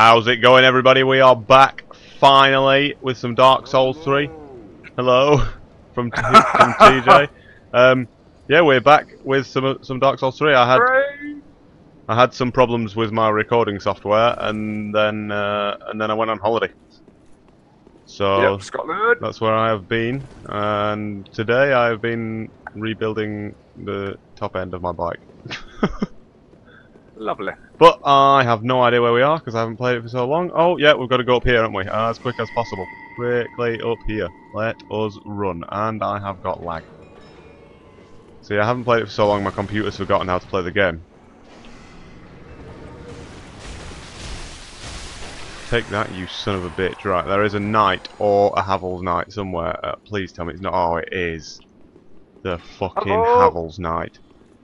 How's it going, everybody? We are back finally with some Dark Souls 3. Hello from, from TJ. Um, yeah, we're back with some some Dark Souls 3. I had I had some problems with my recording software, and then uh, and then I went on holiday. So Yep, Scotland. that's where I have been, and today I have been rebuilding the top end of my bike. Lovely. But I have no idea where we are because I haven't played it for so long. Oh, yeah, we've got to go up here, haven't we? As quick as possible. Quickly up here. Let us run. And I have got lag. See, I haven't played it for so long, my computer's forgotten how to play the game. Take that, you son of a bitch. Right, there is a knight or a Havel's knight somewhere. Uh, please tell me it's not. Oh, it is. The fucking? Havel's knight.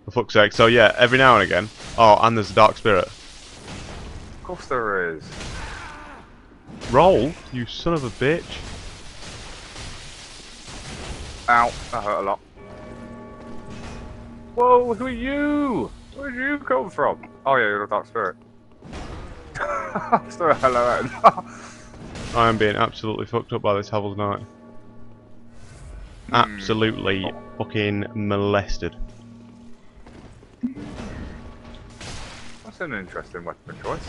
For fuck's sake. So, yeah, every now and again. Oh, and there's a Dark Spirit. Of course there is. Roll, you son of a bitch. Ow, that hurt a lot. Whoa, who are you? Where did you come from? Oh yeah, you're a dark spirit. Sorry, hello. I am being absolutely fucked up by this Havel's Knight. Hmm. Absolutely fucking molested. That's an interesting weapon choice.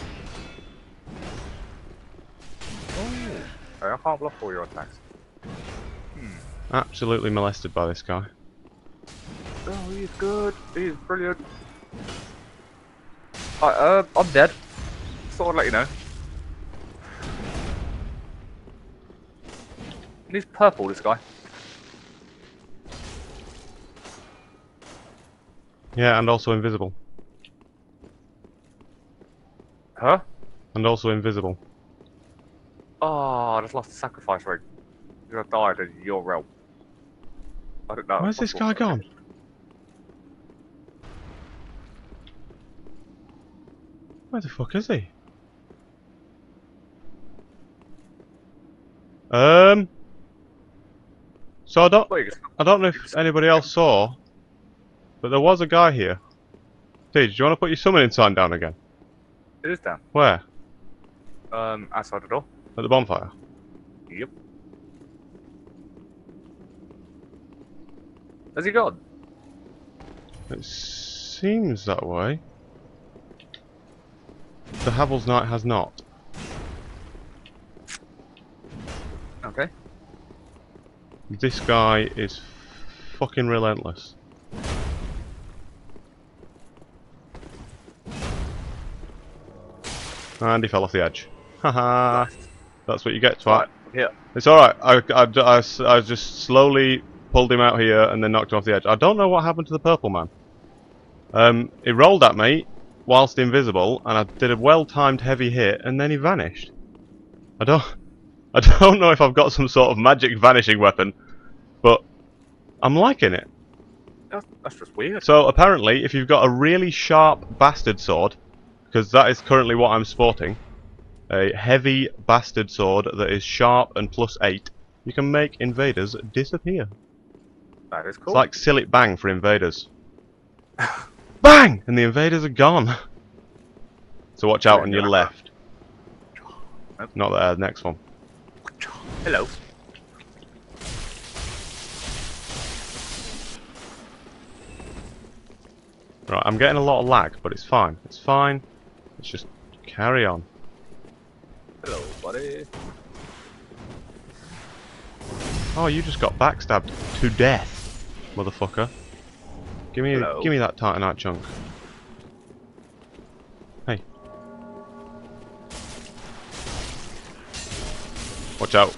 Oh, I can't block all your attacks. Absolutely molested by this guy. Oh, he's good. He's brilliant. I, uh, I'm dead. Thought I'd let you know. And he's purple, this guy. Yeah, and also invisible. Huh? And also invisible. Oh, I just lost the sacrifice ring. You're died in your realm. I don't know. Where's this guy gone? Where the fuck is he? Um. So I don't, Well, you just- I don't know if anybody else saw, but there was a guy here. Hey, do you want to put your summoning sign down again? It is down. Where? Um, outside the door. At the bonfire? Yep. Has he gone? It seems that way. The Havel's Knight has not. Okay. This guy is fucking relentless. And he fell off the edge. Haha. That's what you get, twat. Right, here. It's alright. I, I, I, I just slowly pulled him out here and then knocked him off the edge. I don't know what happened to the purple man. Um, he rolled at me whilst invisible, and I did a well-timed heavy hit, and then he vanished. I don't, I don't know if I've got some sort of magic vanishing weapon, but I'm liking it. That's, that's just weird. So apparently, if you've got a really sharp bastard sword, because that is currently what I'm sporting, a heavy bastard sword that is sharp and plus eight, you can make invaders disappear. That is cool. It's like Sillet Bang for invaders. Bang! And the invaders are gone. So watch out on your left. Not there, uh, next one. Hello. Right, I'm getting a lot of lag, but it's fine. It's fine. Let's just carry on. Hello, buddy. Oh, you just got backstabbed to death, motherfucker. Give me, Hello. give me that titanite chunk. Hey. Watch out.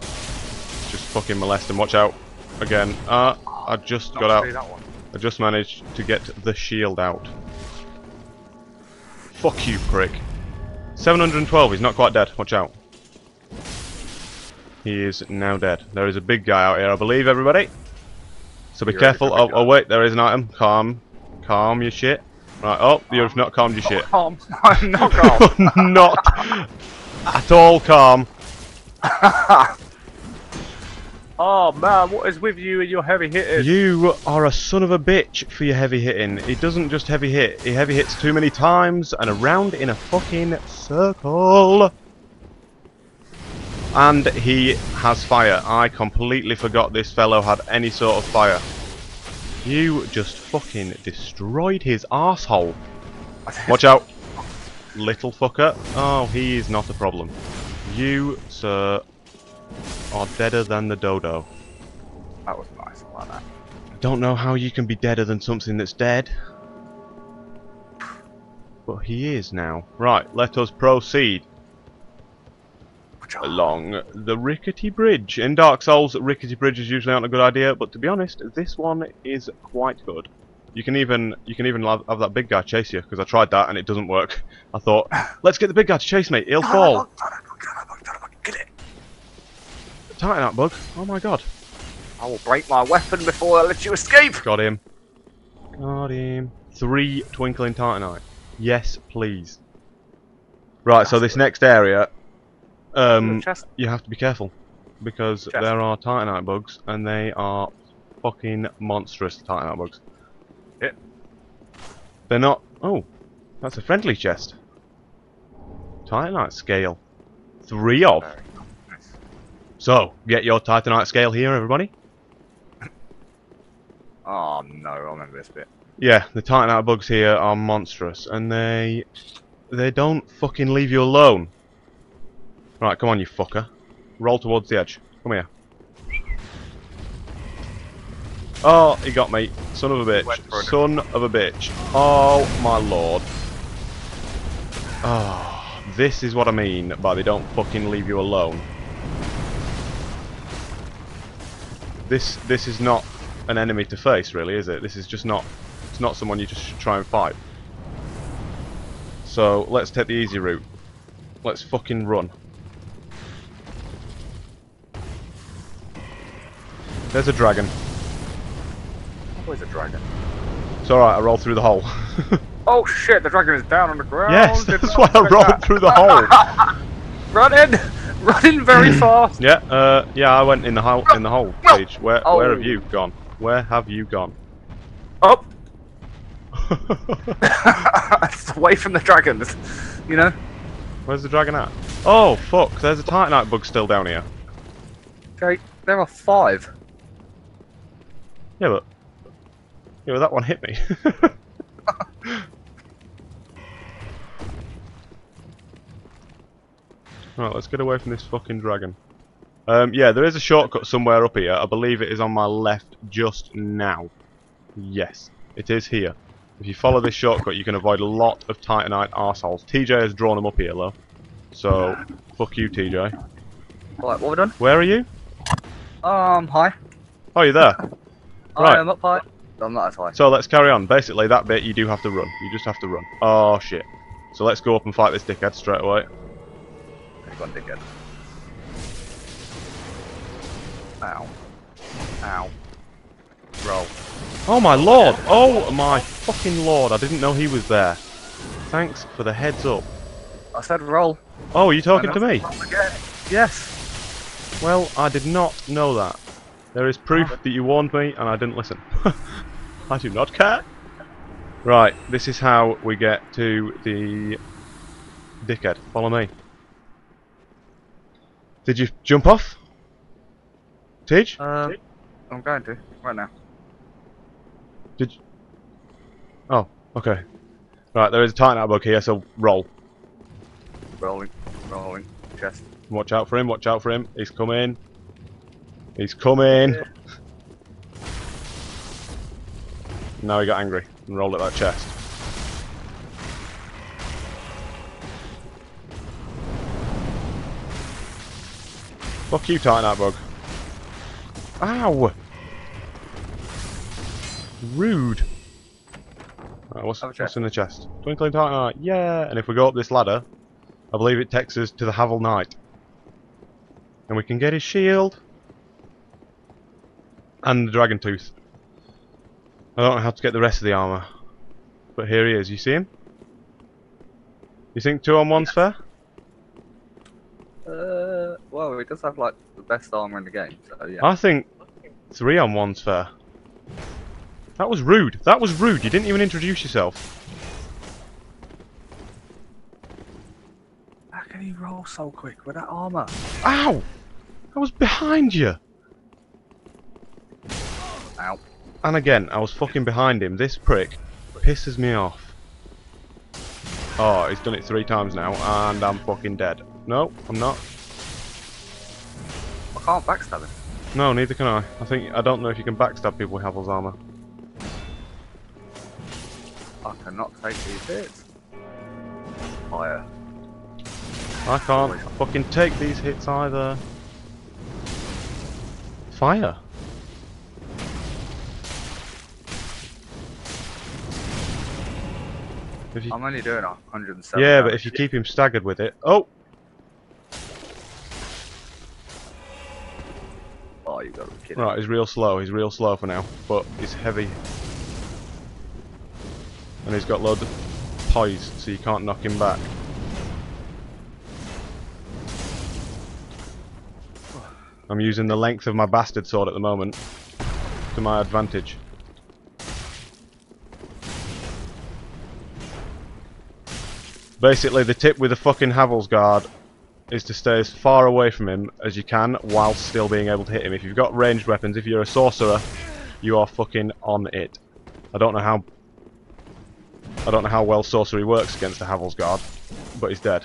Just fucking molest him. Watch out. Again. Uh, I just got Not see out. I just managed to get the shield out. Fuck you, prick. 712, he's not quite dead. Watch out. He is now dead. There is a big guy out here, I believe, everybody. So be You're careful. Oh, oh, wait, there is an item. Calm. Calm your shit. Right, oh, you've not calmed your shit. Calm. I'm not calm. not at all calm. Oh man, what is with you and your heavy hitters? You are a son of a bitch for your heavy hitting. He doesn't just heavy hit, he heavy hits too many times and around in a fucking circle. And he has fire. I completely forgot this fellow had any sort of fire. You just fucking destroyed his asshole. Watch out. Little fucker. Oh, he is not a problem. You, sir, are deader than the dodo. That was nice. I like that. Don't know how you can be deader than something that's dead. But he is now. Right, let us proceed along the rickety bridge. In Dark Souls, rickety bridges usually aren't a good idea, but to be honest, this one is quite good. You can even you can even have, have that big guy chase you because I tried that and it doesn't work. I thought, let's get the big guy to chase me. He'll fall. Get. Tighten up, bug. Oh my god. I will break my weapon before I let you escape. Got him. Got him. Three twinkling titanite. Yes, please. Right, so this next area, um, Chest. you have to be careful because Chest. there are titanite bugs and they are fucking monstrous titanite bugs. Yeah. They're not. Oh, that's a friendly chest. Titanite scale. Three of. So, get your titanite scale here, everybody. Oh no, I remember this bit. Yeah, the Titanite bugs here are monstrous, and they they don't fucking leave you alone. Right, come on, you fucker. Roll towards the edge. Come here. Oh, he got me. Son of a bitch. Son of a bitch. Oh, my lord. Oh, this is what I mean by they don't fucking leave you alone. This this is not an enemy to face, really, is it? This is just not. It's not someone you just should try and fight. So let's take the easy route. Let's fucking run. There's a dragon. Always a dragon. It's alright, I rolled through the hole. Oh shit, the dragon is down on the ground. yes, that's why I rolled through the hole. Running! Running very fast! yeah, uh, yeah, I went in the hole. In the hole, Paige. Where, oh. where have you gone? Where have you gone? Up! It's away from the dragons. You know? Where's the dragon at? Oh fuck! There's a titanite bug still down here. Okay, there are five. Yeah, but yeah, but that one hit me. Right, let's get away from this fucking dragon. Um, yeah, there is a shortcut somewhere up here. I believe it is on my left just now. Yes, it is here. If you follow this shortcut, you can avoid a lot of Titanite arseholes. TJ has drawn them up here, though. So, fuck you, TJ. Right, what have we done? Where are you? Um, hi. Oh, you're there. Right. I am up high. I'm not as high. So let's carry on. Basically, that bit you do have to run. You just have to run. Oh shit. So let's go up and fight this dickhead straight away. He's gone dickhead. Ow. Ow. Roll. Oh my lord! Oh my fucking lord! I didn't know he was there. Thanks for the heads up. I said roll. Oh, are you talking to me? Yes. Well, I did not know that. There is proof that you warned me and I didn't listen. I do not care. Right, this is how we get to the dickhead. Follow me. Did you jump off? Tej? Um, I'm going to right now. Did you... Oh, okay. Right, there is a titanite bug here, so roll. Rolling. Rolling. Chest. Watch out for him, watch out for him. He's coming. He's coming. Yeah. Now he got angry and rolled at that chest. Fuck you, titanite bug. Ow! Rude. Right, what's, Have what's chest. in the chest? Twinkling titanite. Yeah! And if we go up this ladder, I believe it takes us to the Havel Knight. And we can get his shield. And the dragon tooth. I don't know how to get the rest of the armour. But here he is, you see him? You think two on one's fair? Uh, well, he does have like the best armor in the game, so yeah. I think three on one's fair. That was rude. That was rude. You didn't even introduce yourself. How can he roll so quick with that armor? Ow! I was behind you. Ow. And again, I was fucking behind him. This prick pisses me off. Oh, he's done it three times now, and I'm fucking dead. No, I'm not. I can't backstab him. No, neither can I. I think I don't know if you can backstab people with Havel's armor. I cannot take these hits. Fire. I can't fucking take these hits either. Fire. If you, I'm only doing 107. yeah, but if you keep him staggered with it. Oh, Be kidding. right, he's real slow. He's real slow for now, but he's heavy, and he's got loads of poise, so you can't knock him back. I'm using the length of my bastard sword at the moment to my advantage. Basically, the tip with the fucking Havel's guard is to stay as far away from him as you can whilst still being able to hit him. If you've got ranged weapons, if you're a sorcerer, you are fucking on it. I don't know how I don't know how well sorcery works against a Havel's guard, but he's dead.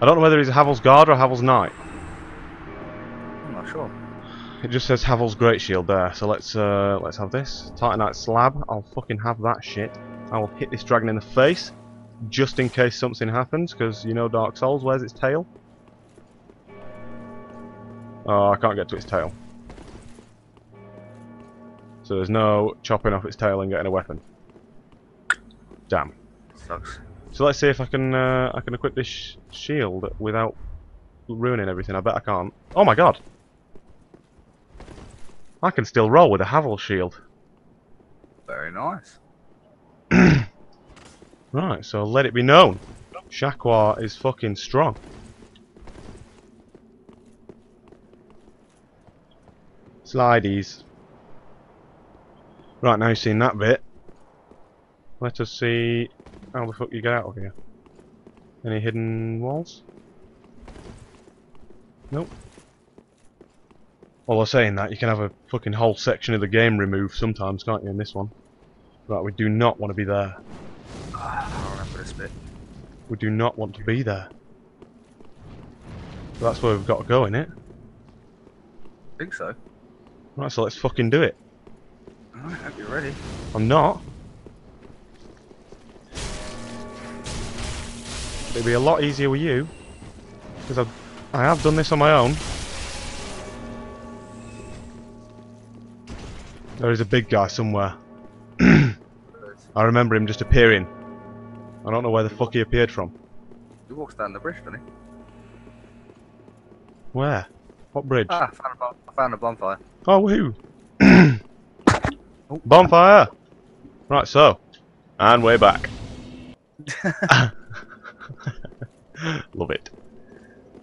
I don't know whether he's a Havel's guard or a Havel's knight. I'm not sure. It just says Havel's Great Shield there, so let's uh, let's have this. Titanite Slab, I'll fucking have that shit. I will hit this dragon in the face, just in case something happens, because you know Dark Souls, where's its tail? Oh, I can't get to its tail. So there's no chopping off its tail and getting a weapon. Damn. Sucks. So let's see if I can uh, I can equip this sh shield without ruining everything. I bet I can't. Oh my god! I can still roll with a Havel shield. Very nice. Right, so let it be known. Shaqior is fucking strong. Slideys. Right, now you've seen that bit. Let us see how the fuck you get out of here. Any hidden walls? Nope. Although saying that, you can have a fucking whole section of the game removed sometimes, can't you, in this one? Right, we do not want to be there. We do not want to be there. So that's where we've got to go, innit? I think so. Right, so let's fucking do it. Alright, hope you're ready. I'm not. It'd be a lot easier with you. Because I've, I have done this on my own. There is a big guy somewhere. I remember him just appearing. I don't know where the fuck he appeared from. He walks down the bridge, doesn't he? Where? What bridge? Ah, I found a, bon- I found a bonfire. Oh, woohoo! Bonfire! Right, so. And we're back. Love it.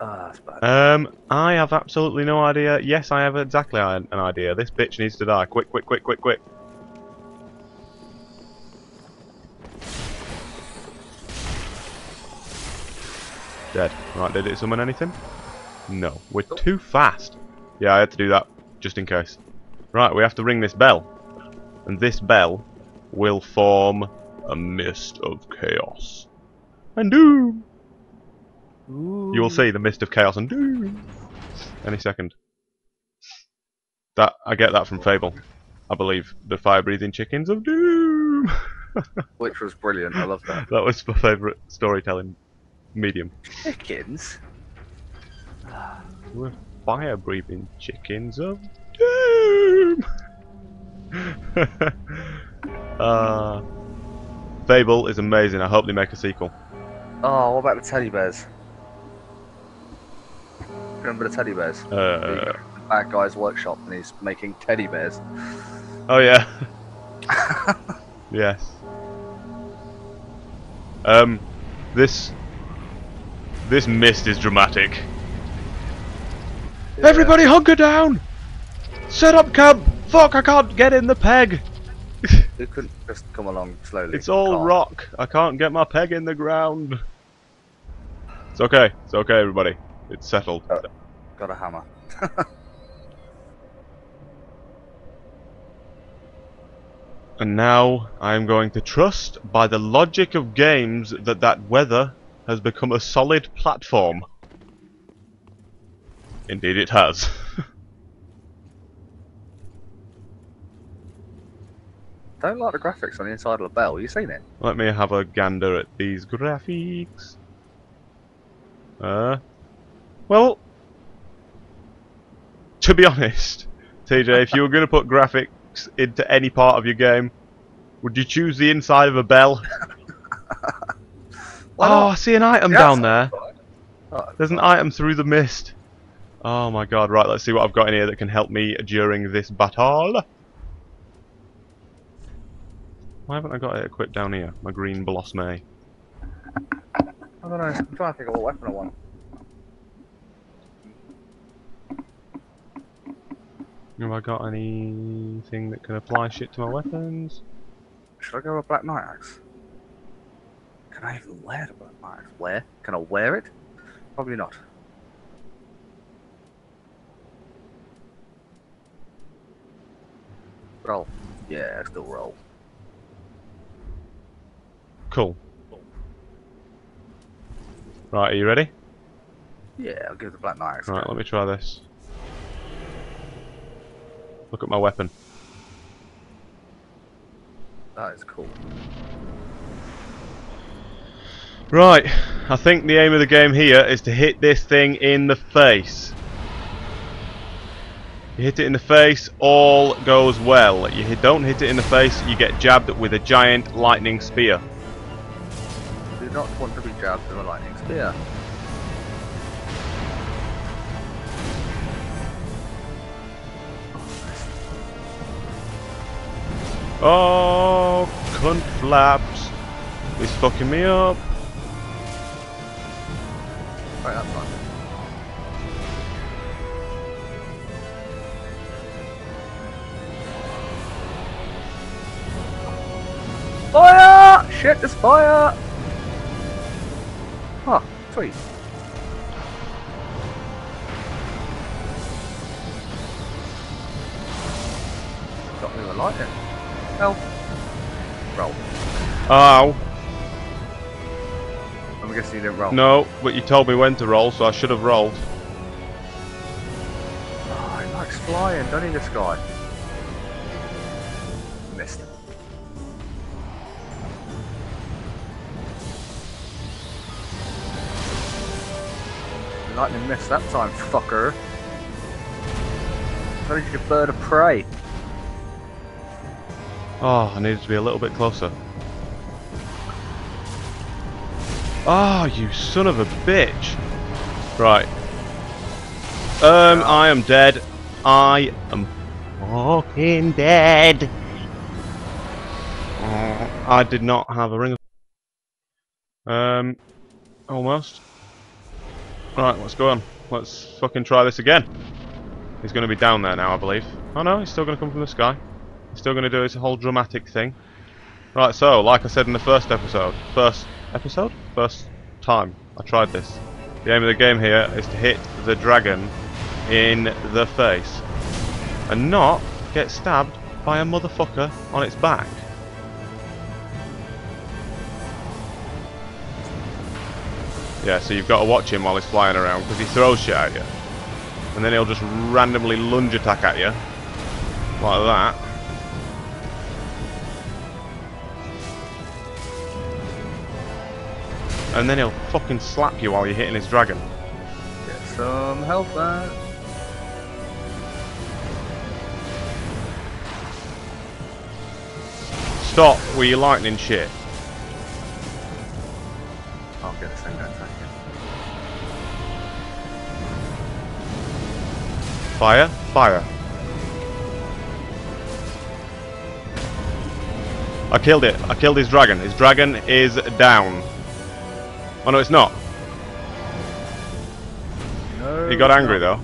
Ah, that's bad. Um, I have absolutely no idea. Yes, I have exactly an idea. This bitch needs to die. Quick, quick, quick, quick, quick. Dead. Right, did it summon anything? No. We're too fast. Yeah, I had to do that, just in case. Right, we have to ring this bell. And this bell will form a mist of chaos. And doom! You will see the mist of chaos and doom any second. That I get that from Fable. I believe the fire-breathing chickens of doom. Which was brilliant. I love that. that was my favourite storytelling medium. Chickens? We're fire-breathing chickens of doom. uh, Fable is amazing. I hope they make a sequel. Oh, what about the teddy bears? Remember the teddy bears? Uh, The bad guy's workshop and he's making teddy bears. oh yeah. Yes. Um, this this mist is dramatic. Everybody hunker down! Set up camp! Fuck, I can't get in the peg! You couldn't just come along slowly. It's all Can't. rock. I can't get my peg in the ground. It's okay. It's okay, everybody. It's settled. Oh. Got a hammer. And now I am going to trust, by the logic of games, that that weather has become a solid platform. Indeed it has. Don't like the graphics on the inside of the bell. You seen it? Let me have a gander at these graphics. Uh, well, to be honest, TJ, if you were going to put graphics into any part of your game, would you choose the inside of a bell? Oh. Ah, I see an item The down there. fine. Oh, uh, There's an item through the mist. Oh my god, right, let's see what I've got in here that can help me during this battle. Why haven't I got it equipped down here? My green blossom. I don't know. I'm trying to think of what weapon I want. Have I got anything that can apply shit to my weapons? Should I go with Black Knight Axe? Can I even wear the Black Axe? Wear? Can I wear it? Probably not. Roll. Yeah, still roll. Cool. Right, are you ready? Yeah, I'll give the Black Knight Right, let me try this. Look at my weapon. That is cool. Right, I think the aim of the game here is to hit this thing in the face. You hit it in the face, all goes well. You don't hit it in the face, you get jabbed with a giant lightning spear. Do not want to be jabbed with a lightning spear. Oh, cunt flaps. He's fucking me up. Right, that's fine. Fire! Shit, there's fire! Oh, sweet. Got me a lightning. Hell. Roll. Ow. I'm you didn't roll. No, but you told me when to roll, so I should have rolled. Ah, oh, he likes flying, don't he, this guy? Missed. Lightning missed that time, fucker. That is your bird of prey. Oh, I needed to be a little bit closer. Oh, you son of a bitch. Right. Um, I am dead. I am fucking dead. Oh, I did not have a ring of... Um, almost. Right, let's go on. Let's fucking try this again. He's going to be down there now, I believe. Oh no, he's still going to come from the sky. He's still going to do his whole dramatic thing. Right, so, like I said in the first episode, first episode? First time I tried this. The aim of the game here is to hit the dragon in the face. And not get stabbed by a motherfucker on its back. Yeah, so you've got to watch him while he's flying around because he throws shit at you. And then he'll just randomly lunge attack at you. Like that. And then he'll fucking slap you while you're hitting his dragon. Get some help there. Stop with your lightning shit. I'll get a second attack. Fire, fire. I killed it. I killed his dragon. His dragon is down. Oh no, it's not. No. He got angry though.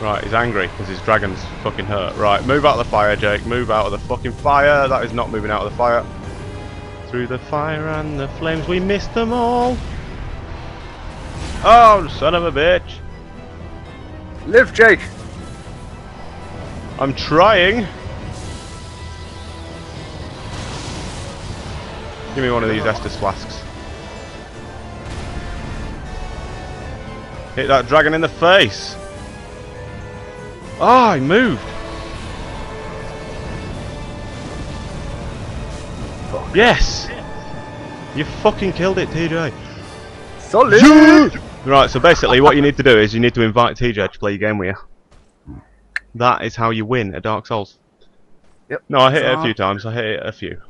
Right, he's angry because his dragon's fucking hurt. Right, move out of the fire, Jake. Move out of the fucking fire. That is not moving out of the fire. Through the fire and the flames, we missed them all. Oh, son of a bitch. Live, Jake! I'm trying. Give me one of these Estus flasks. Hit that dragon in the face. Ah, he moved. Fuck. Yes. You fucking killed it, TJ. Solid! Right, so basically what you need to do is you need to invite TJ to play a game with you. That is how you win at Dark Souls. Yep. No, I hit it a few times. I hit it a few.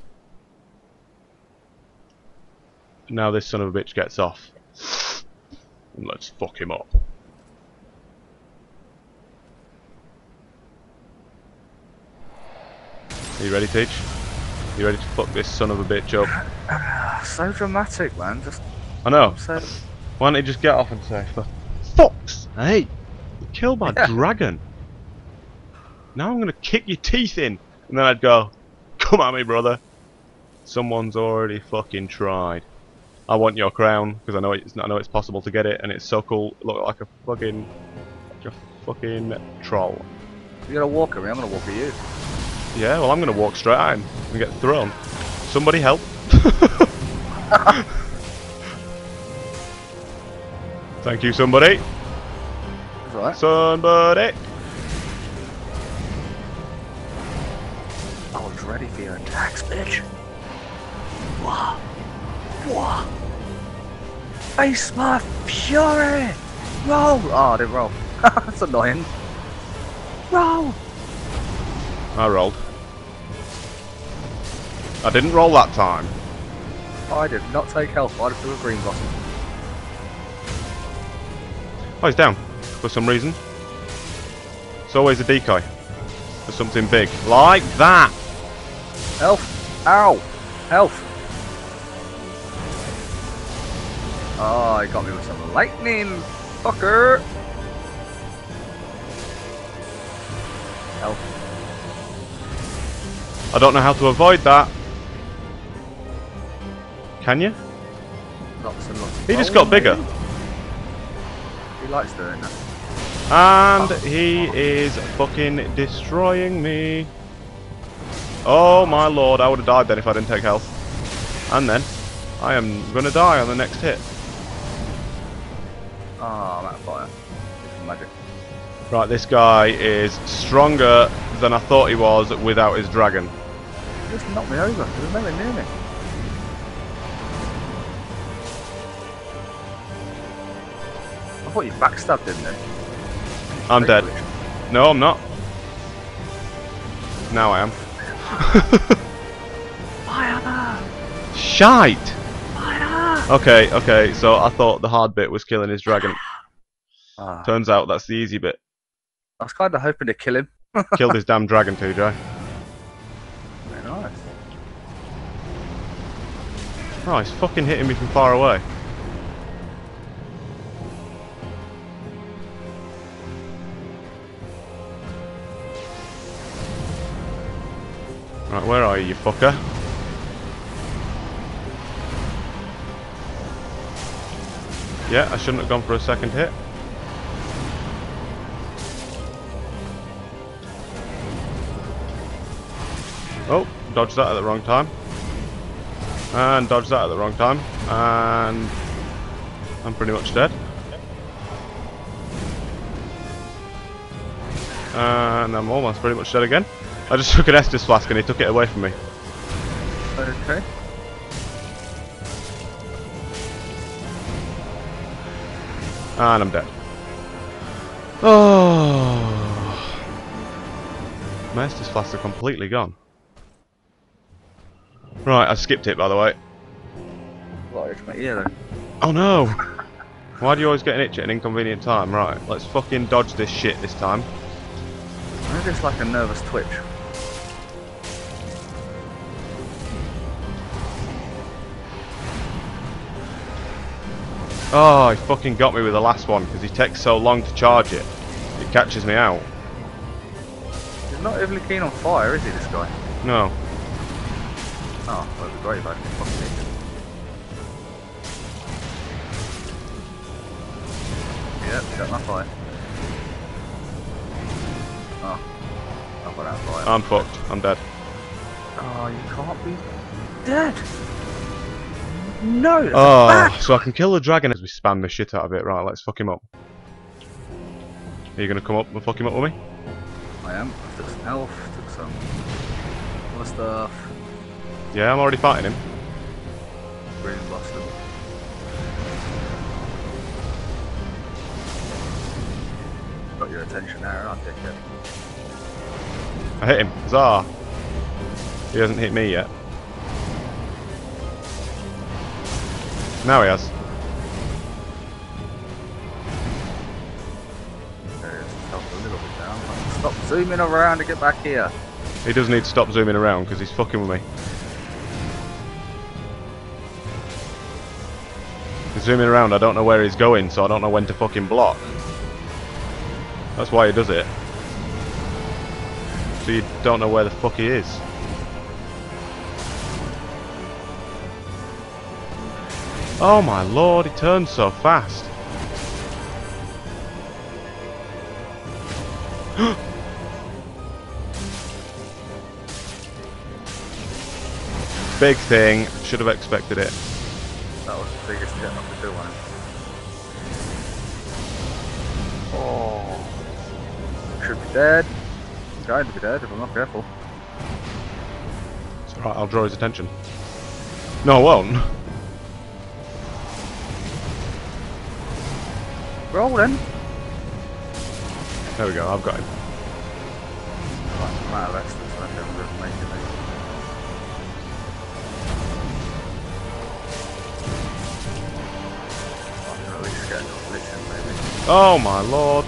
Now this son of a bitch gets off. And let's fuck him up. Are you ready, Teach? You ready to fuck this son of a bitch up? So dramatic, man. Just I know. so. Why don't you just get off and say, for fuck's sake, you killed my Yeah. dragon. Now I'm gonna kick your teeth in. And then I'd go, come at me, brother. Someone's already fucking tried. I want your crown because I know it's I know it's possible to get it, and it's so cool. Look like a fucking, like a fucking troll. You're gonna walk at me, I'm gonna walk at you. Yeah, well I'm gonna walk straight at him and get thrown. Somebody help. Thank you, somebody. Alright. Somebody. I was ready for your attacks, bitch. Wah. Wah. Face my fury! Roll! Oh, I didn't roll. That's annoying. Roll! I rolled. I didn't roll that time. I did not take health, I just threw a green blossom. Oh, he's down for some reason. It's always a decoy for something big, like that. Health! Ow! Health! Oh, he got me with some lightning! Fucker! Health. I don't know how to avoid that. Can you? Lots and lots. He just got bigger. He likes doing that. And he is fucking destroying me. Oh my lord, I would have died then if I didn't take health. And then, I am gonna die on the next hit. Oh, I'm out of fire. It's magic. Right, this guy is stronger than I thought he was without his dragon. He just knocked me over. He was nowhere near me. I thought you backstabbed him then. I'm dead. No, I'm not. Now I am. Fire! Shite! Fire! Okay, okay, so I thought the hard bit was killing his dragon. Ah, Turns out that's the easy bit. I was kind of hoping to kill him. Killed his damn dragon too, Jay. Very nice. Oh, he's fucking hitting me from far away. Where are you, fucker? Yeah, I shouldn't have gone for a second hit. Oh, dodged that at the wrong time. And dodged that at the wrong time. And I'm pretty much dead. And I'm almost pretty much dead again. I just took an Estus flask and he took it away from me. Okay. And I'm dead. Oh. My Estus flasks are completely gone. Right, I skipped it by the way. What my ear though? Oh no! Why do you always get an itch at an inconvenient time? Right, let's fucking dodge this shit this time. Maybe it's like a nervous twitch. Oh, he fucking got me with the last one because he takes so long to charge it. It catches me out. He's not overly keen on fire, is he, this guy? No. Oh, well, it's great, though. Fucking idiot. Yep, shut my fire. Oh. I've got out fire. I'm fucked. I'm dead. Oh, you can't be dead. No, that's Oh, so I can kill the dragon as we spam the shit out of it. Right, let's fuck him up. Are you gonna come up and fuck him up with me? I am. I took some health, took some other stuff. Yeah, I'm already fighting him. Green bastard. Got your attention now, aren't dickhead? I hit him. Huzzah! He hasn't hit me yet. Now he has. There it is. Helped a little bit down. Stop zooming around to get back here. He does need to stop zooming around because he's fucking with me. He's zooming around, I don't know where he's going, so I don't know when to fucking block. That's why he does it. So you don't know where the fuck he is. Oh my lord, he turns so fast. Big thing, should have expected it. That was the biggest hit I could do one. Oh. Should be dead. Going to be dead if I'm not careful. It's alright, I'll draw his attention. No, I won't. Rolling. There we go, I've got him. Right, I'm out of I don't really make it. mate. I can at least get a collision, maybe. Oh my lord.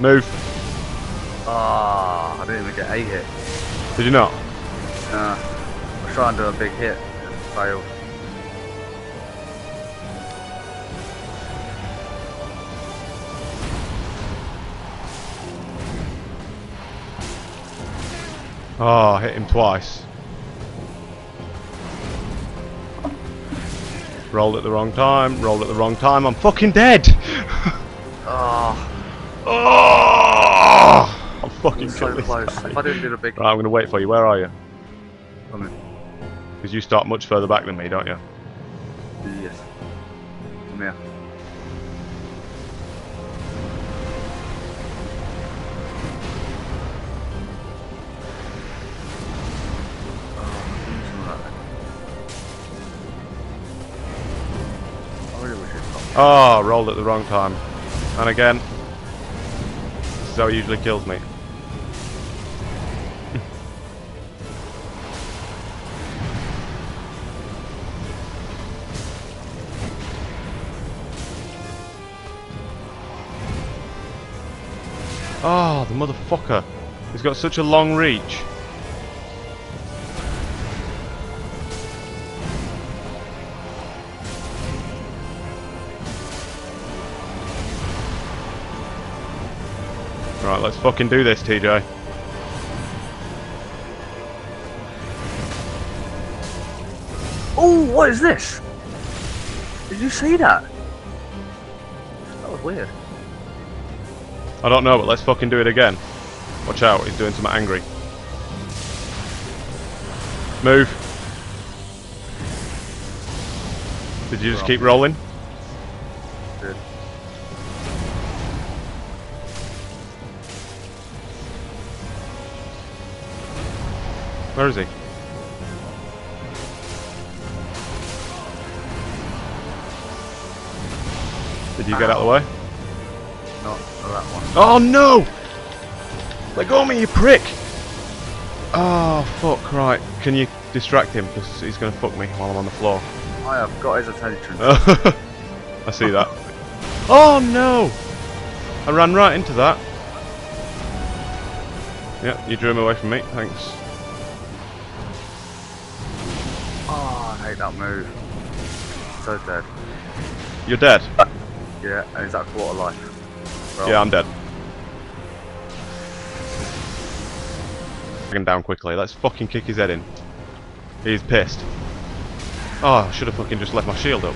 Move. Ah, I didn't even get a hit. Did you not? Nah. I was trying to do a big hit and failed. Oh, hit him twice. Rolled at the wrong time, rolled at the wrong time, I'm fucking dead! Ah, oh! I'm fucking so close. If I didn't do the big Right, I'm gonna wait for you. Where are you? Because you start much further back than me, don't you? Oh, rolled at the wrong time. And again. This is how he usually kills me. Oh, the motherfucker. He's got such a long reach. Let's fucking do this, TJ. Oh, what is this? Did you see that? That was weird. I don't know, but let's fucking do it again. Watch out, he's doing something angry. Move. Did you just keep rolling? Where is he? Did you get out of the way? Not for that one. Oh no! Let go of me, you prick! Oh fuck, right. Can you distract him? Because he's gonna fuck me while I'm on the floor. I have got his attention. I see that. Oh no! I ran right into that. Yeah, you drew him away from me, thanks. That move. So dead. You're dead. Yeah, and he's at quarter life. Roll. Yeah, I'm dead. Drag him down quickly. Let's fucking kick his head in. He's pissed. Oh, I should have fucking just left my shield up.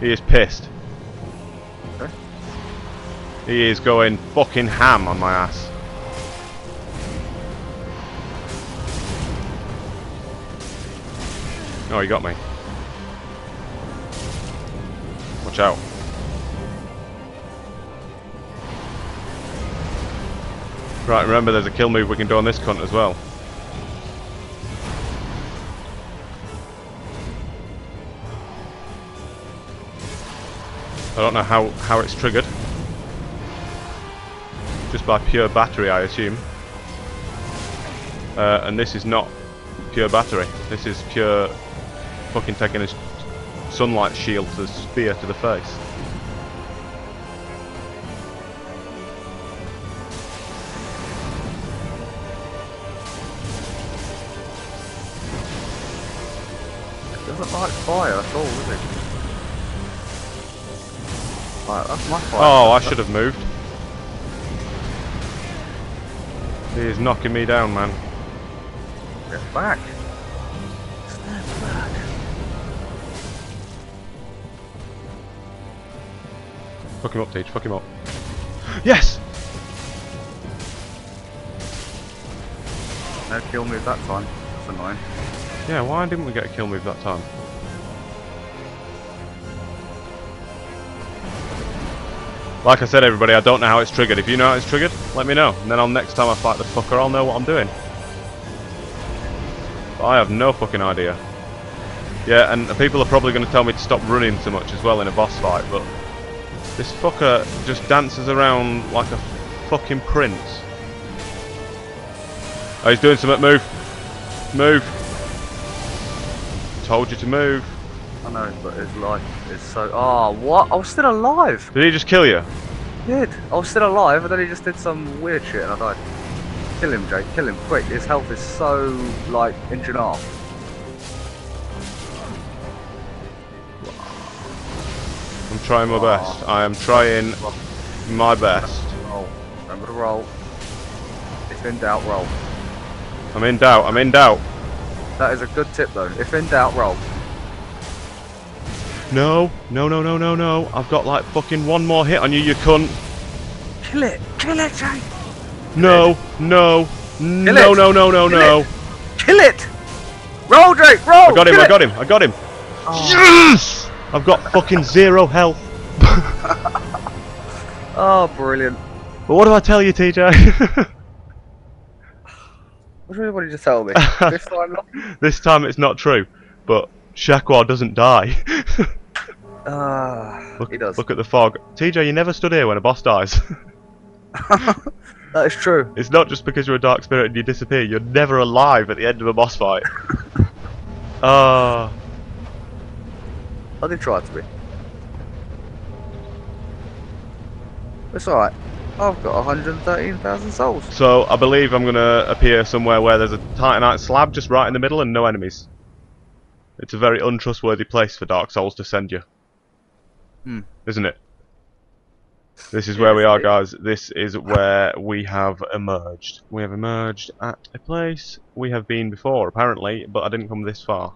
He is pissed. Okay. He is going fucking ham on my ass. Oh, he got me. Watch out. Right, remember there's a kill move we can do on this cunt as well. I don't know how, how it's triggered. Just by pure battery, I assume. Uh, and this is not pure battery. This is pure fucking taking his sunlight shield to the spear to the face. Doesn't like fire at all, does it? Right, that's my fire. Oh, I should have moved. He is knocking me down, man. Get back. Fuck him up, Teach. Fuck him up. Yes! No kill move that time. That's annoying. Yeah, why didn't we get a kill move that time? Like I said, everybody, I don't know how it's triggered. If you know how it's triggered, let me know. And then I'll, next time I fight the fucker, I'll know what I'm doing. But I have no fucking idea. Yeah, and people are probably going to tell me to stop running so much as well in a boss fight, but this fucker just dances around like a fucking prince. Oh, he's doing something. Move. Move. Told you to move. I know, but his life is so. Oh, what? I was still alive. Did he just kill you? Did I was still alive, and then he just did some weird shit, and I died. Kill him, Jake. Kill him quick. His health is so like inching off. Trying my best. I am trying my best. Roll. Remember to roll. If in doubt, roll. I'm in doubt. I'm in doubt. That is a good tip, though. If in doubt, roll. No, no, no, no, no, no. I've got like fucking one more hit on you, you cunt. Kill it. Kill it, Jake. No, no, no, no, no, no, Kill no. it. Kill it. Roll, Jake. Roll. I got him. I got him. I got him. Oh. Yes! I've got fucking zero health. oh, brilliant. But what do I tell you, TJ? What do you want to just tell me? this time, this time it's not true. But Shaqior doesn't die. Ah, look, he does. look at the fog. TJ, you never stood here when a boss dies. that is true. It's not just because you're a dark spirit and you disappear, you're never alive at the end of a boss fight. Ah, I did try to be. It's alright. I've got 113,000 souls. so I believe I'm gonna appear somewhere where there's a Titanite slab just right in the middle and no enemies. It's a very untrustworthy place for Dark Souls to send you. Hmm. Isn't it? This is where we are guys, this is where we have emerged. We have emerged at a place we have been before apparently, but I didn't come this far.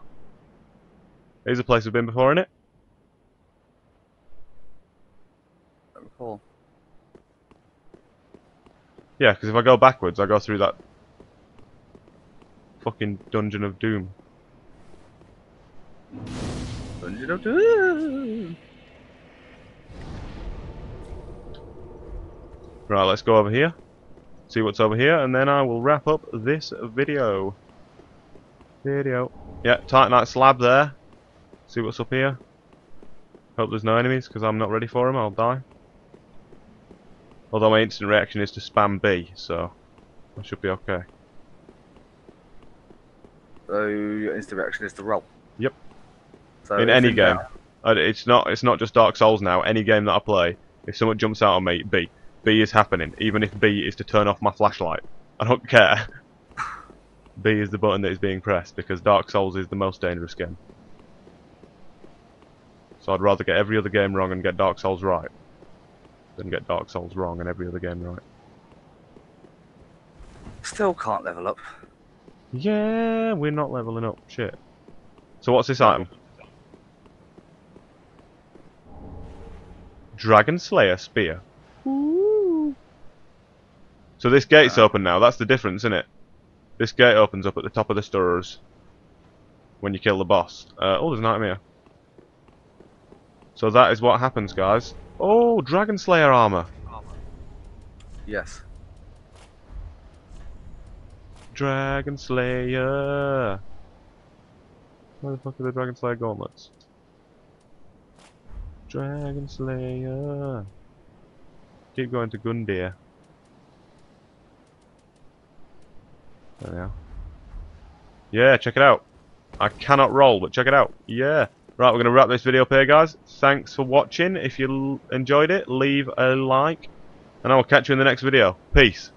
Here's a place we've been before, innit? Cool. Yeah, because if I go backwards, I go through that fucking Dungeon of Doom. Dungeon of Doom. Right, let's go over here. See what's over here, and then I will wrap up this video. Video. Yeah, Titanite slab there. See what's up here. Hope there's no enemies, because I'm not ready for them, I'll die. Although my instant reaction is to spam B, so I should be okay. So your instant reaction is to roll. Yep. So In any game. doubt- Uh, It's not it's not just Dark Souls now, any game that I play, if someone jumps out on me, B. B is happening, even if B is to turn off my flashlight. I don't care. B is the button that is being pressed, because Dark Souls is the most dangerous game. So I'd rather get every other game wrong and get Dark Souls right. Then get Dark Souls wrong and every other game right. Still can't level up. Yeah, we're not leveling up. Shit. So what's this item? Dragon Slayer Spear. So this gate's Ah. open now. That's the difference, isn't it? This gate opens up at the top of the stairs when you kill the boss. Uh, oh, there's an item here. So that is what happens, guys. Oh, Dragon Slayer armor. Yes. Dragon Slayer. Where the fuck are the Dragon Slayer gauntlets? Dragon Slayer. Keep going to Gundyr. There we are. Yeah, check it out. I cannot roll, but check it out. Yeah. Right, we're going to wrap this video up here, guys. Thanks for watching. If you enjoyed it, leave a like. And I will catch you in the next video. Peace.